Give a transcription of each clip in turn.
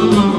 Senhor.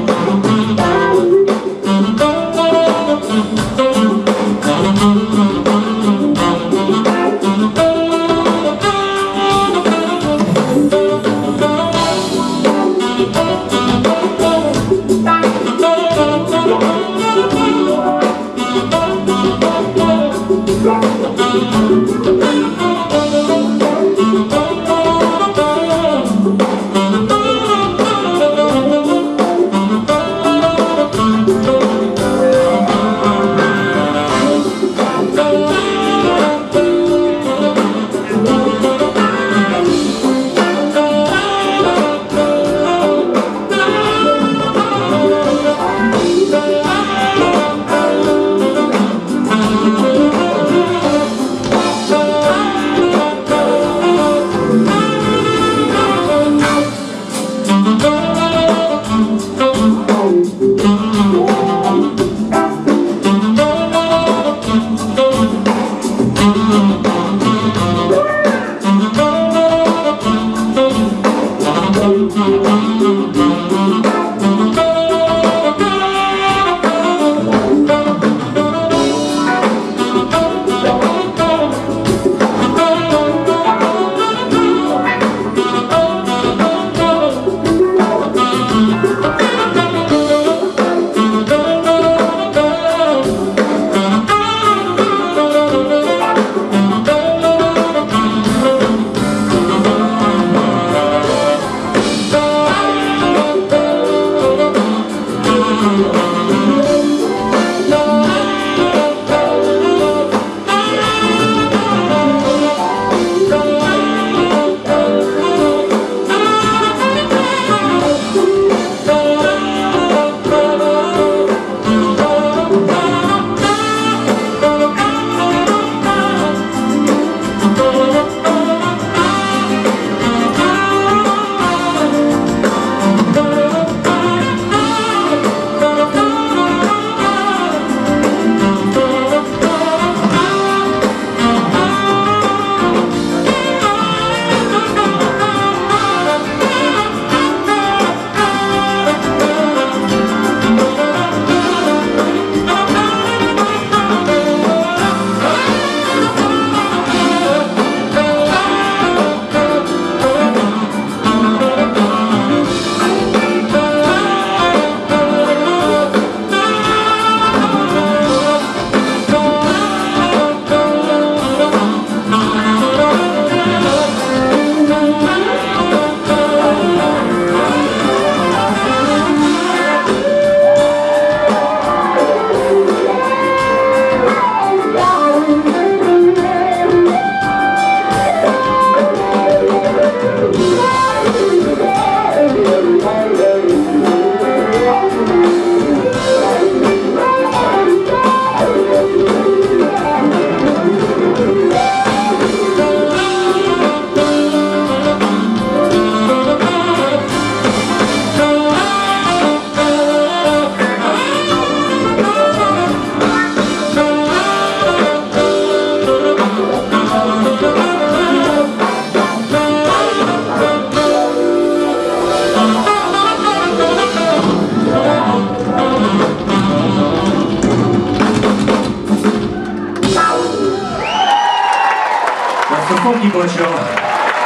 にご視聴。